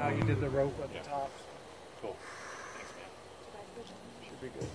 how you did the rope at Yeah. the top. Cool. Thanks, man. Should be good.